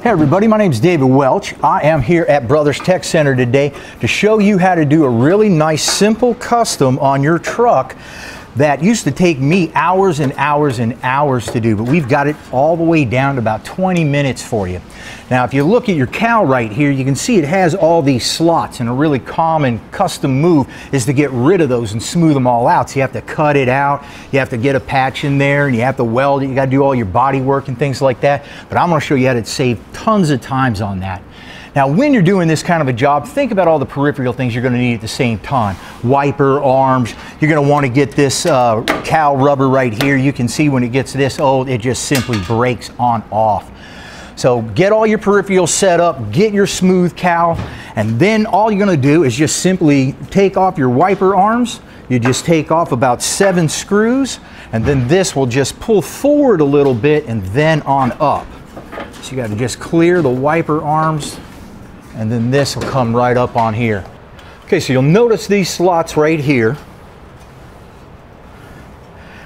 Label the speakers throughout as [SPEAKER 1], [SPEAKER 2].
[SPEAKER 1] Hey everybody, my name is David Welch. I am here at Brothers Tech Center today to show you how to do a really nice simple custom on your truck that used to take me hours and hours and hours to do, but we've got it all the way down to about 20 minutes for you. Now, if you look at your cowl right here, you can see it has all these slots, and a really common custom move is to get rid of those and smooth them all out. So you have to cut it out, you have to get a patch in there, and you have to weld it, you gotta do all your body work and things like that. But I'm gonna show you how to save tons of times on that. Now, when you're doing this kind of a job, think about all the peripheral things you're going to need at the same time. Wiper, arms, you're going to want to get this uh, cowl rubber right here. You can see when it gets this old, it just simply breaks on off. So get all your peripherals set up, get your smooth cowl, and then all you're going to do is just simply take off your wiper arms. You just take off about seven screws, and then this will just pull forward a little bit and then on up. So you got to just clear the wiper arms and then this will come right up on here. Okay, so you'll notice these slots right here,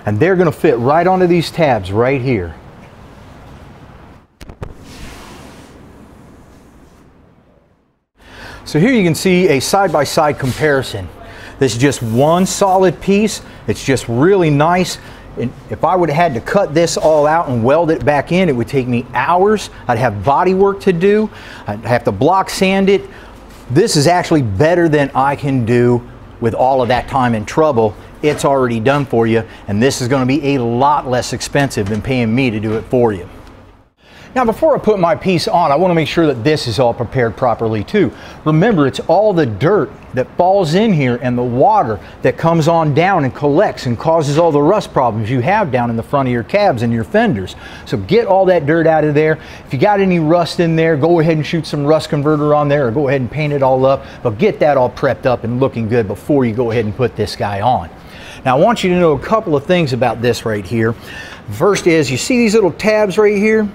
[SPEAKER 1] and they're gonna fit right onto these tabs right here. So here you can see a side-by-side -side comparison. This is just one solid piece. It's just really nice. And if I would have had to cut this all out and weld it back in, it would take me hours. I'd have body work to do. I'd have to block sand it. This is actually better than I can do with all of that time and trouble. It's already done for you, and this is going to be a lot less expensive than paying me to do it for you. Now before I put my piece on, I want to make sure that this is all prepared properly too. Remember, it's all the dirt that falls in here and the water that comes on down and collects and causes all the rust problems you have down in the front of your cabs and your fenders. So get all that dirt out of there. If you got any rust in there, go ahead and shoot some rust converter on there or go ahead and paint it all up, but get that all prepped up and looking good before you go ahead and put this guy on. Now I want you to know a couple of things about this right here. First is, you see these little tabs right here?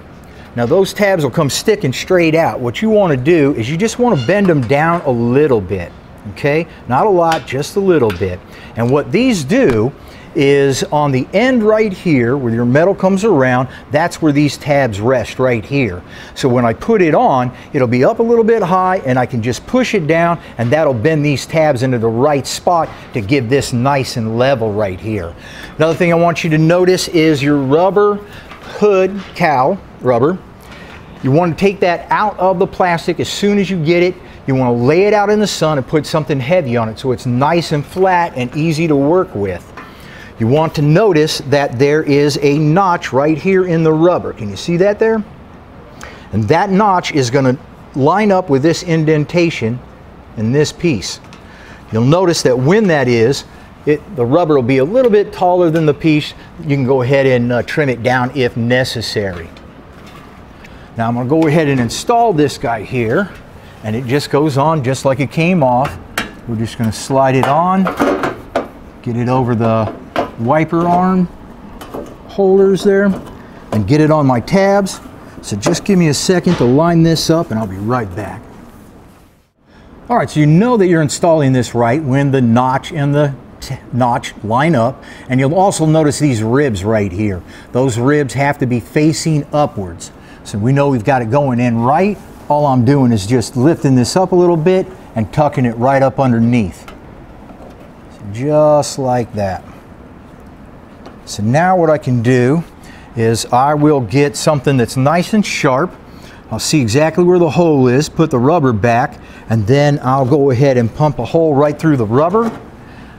[SPEAKER 1] Now those tabs will come sticking straight out. What you want to do is you just want to bend them down a little bit, okay? Not a lot, just a little bit. And what these do is on the end right here where your metal comes around, that's where these tabs rest right here. So when I put it on, it'll be up a little bit high and I can just push it down and that'll bend these tabs into the right spot to give this nice and level right here. Another thing I want you to notice is your rubber hood cowl rubber. You want to take that out of the plastic as soon as you get it. You want to lay it out in the sun and put something heavy on it so it's nice and flat and easy to work with. You want to notice that there is a notch right here in the rubber. Can you see that there? And that notch is going to line up with this indentation in this piece. You'll notice that when that is, it, the rubber will be a little bit taller than the piece. You can go ahead and uh, trim it down if necessary. Now I'm to go ahead and install this guy here and it just goes on just like it came off. We're just going to slide it on, get it over the wiper arm holders there and get it on my tabs. So just give me a second to line this up and I'll be right back. All right, so you know that you're installing this right when the notch and the notch line up and you'll also notice these ribs right here. Those ribs have to be facing upwards. So we know we've got it going in right. All I'm doing is just lifting this up a little bit and tucking it right up underneath. So just like that. So now what I can do is I will get something that's nice and sharp. I'll see exactly where the hole is, put the rubber back, and then I'll go ahead and pump a hole right through the rubber.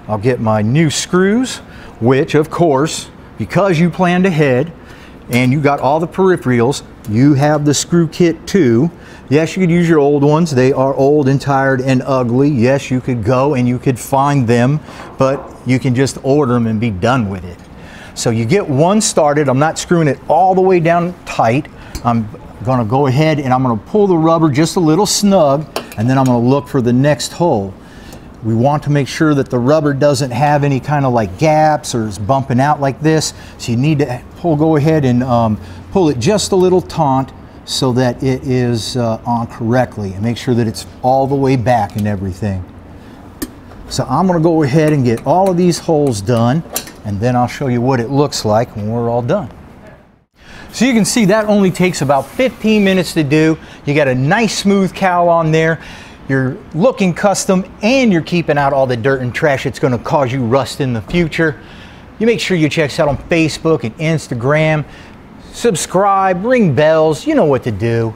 [SPEAKER 1] I'll get my new screws, which of course, because you planned ahead and you got all the peripherals, you have the screw kit too. Yes, you could use your old ones. They are old and tired and ugly. Yes, you could go and you could find them, but you can just order them and be done with it. So you get one started. I'm not screwing it all the way down tight. I'm gonna go ahead and I'm gonna pull the rubber just a little snug and then I'm gonna look for the next hole. We want to make sure that the rubber doesn't have any kind of like gaps or is bumping out like this. So you need to pull, go ahead and um, pull it just a little taut so that it is uh, on correctly and make sure that it's all the way back and everything. So I'm gonna go ahead and get all of these holes done and then I'll show you what it looks like when we're all done. So you can see that only takes about 15 minutes to do. You got a nice smooth cowl on there. You're looking custom and you're keeping out all the dirt and trash that's gonna cause you rust in the future. You make sure you check us out on Facebook and Instagram. Subscribe, ring bells, you know what to do.